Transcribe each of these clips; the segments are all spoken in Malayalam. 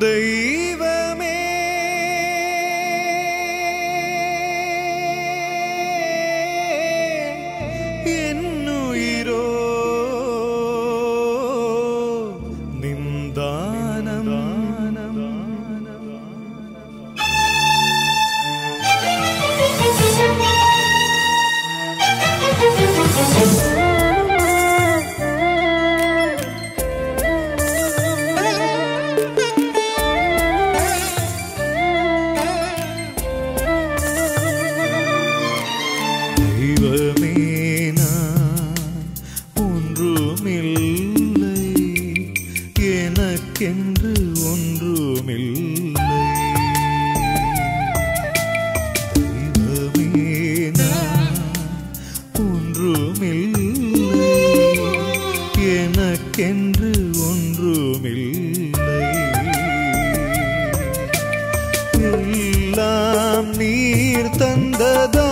ദൈവ தந்ததா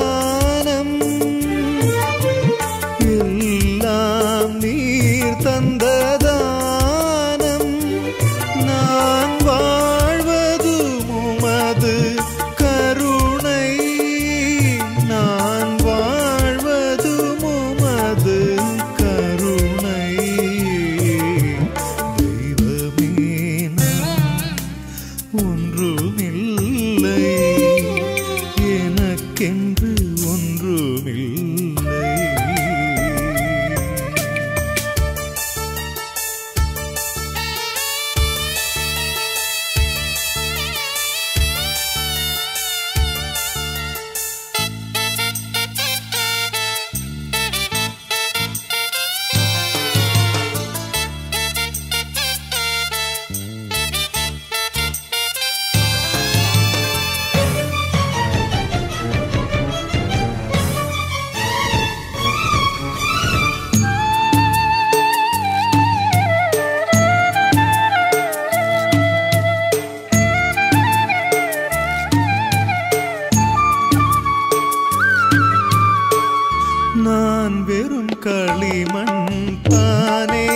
കളിമൺ താനേ